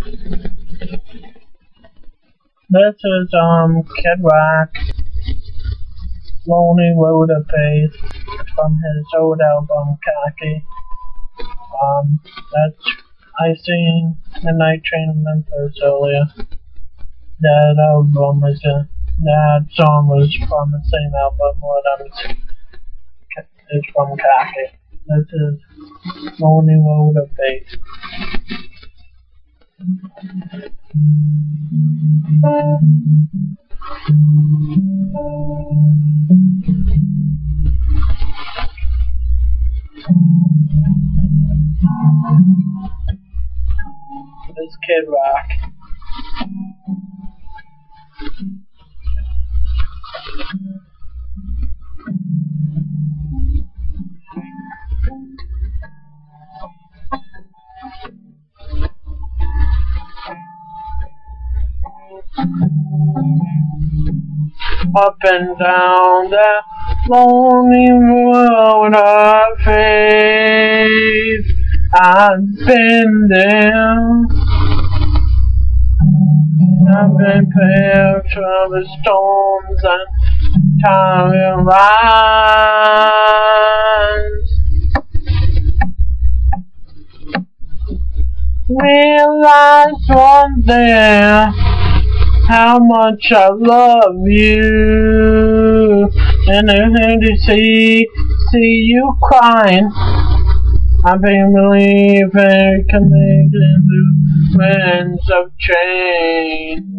This is um Kid Rock, Lonely Road of Faith from his old album Cocky. Um, that's I seen Midnight Train in Memphis earlier. That album is a, that song was from the same album, what I'm is from Cocky. This is Lonely Road of Faith. This Kid Rock. Up and down the lonely road of faith, I've been there. I've been prepared for the storms and time rise. Realize one day how much I love you, and hate to see see you crying. I can't believe it can make it through winds of change.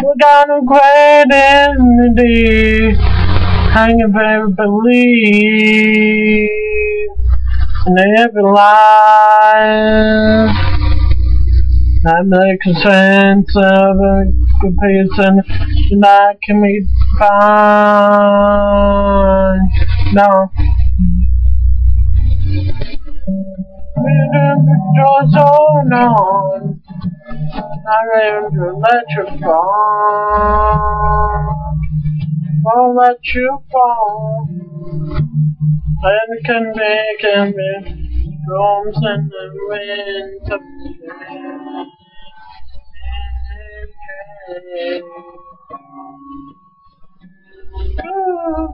We got a great enmity, I can never believe in every lie. I make a sense of a comparison that can be found. No. Doors on on. You fall. Won't let you fall. And can make and be storms and the winds of Oh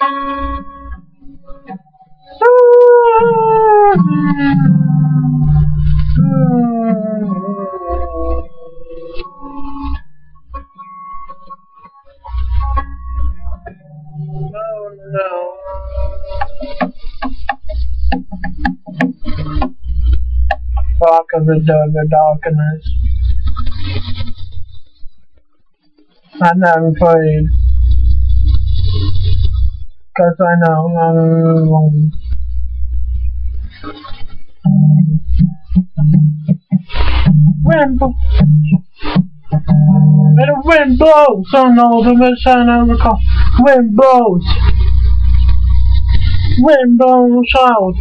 Talk of the of darkness. I'm not afraid. Cause I know alone. Wind blows. And the wind blows on all the of the car. Wind blows. Wind blows out.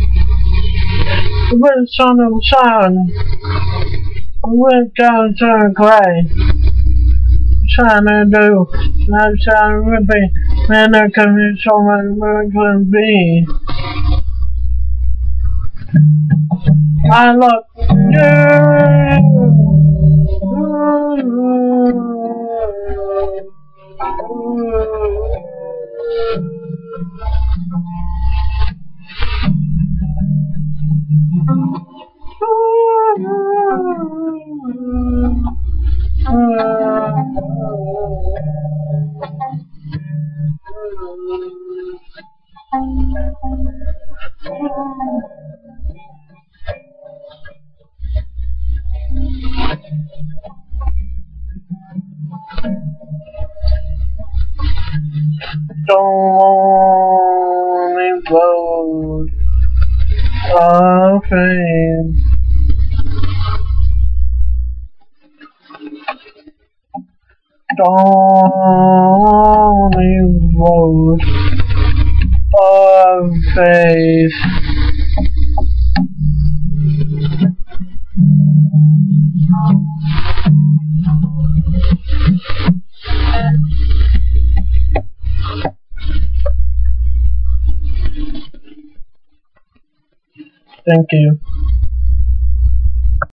The wind sun the sun. The wind down to the gray. Trying to do. I'm to be. Man, I can be so much more can be. I love Don't road of fame. Only road of faith. Thank you.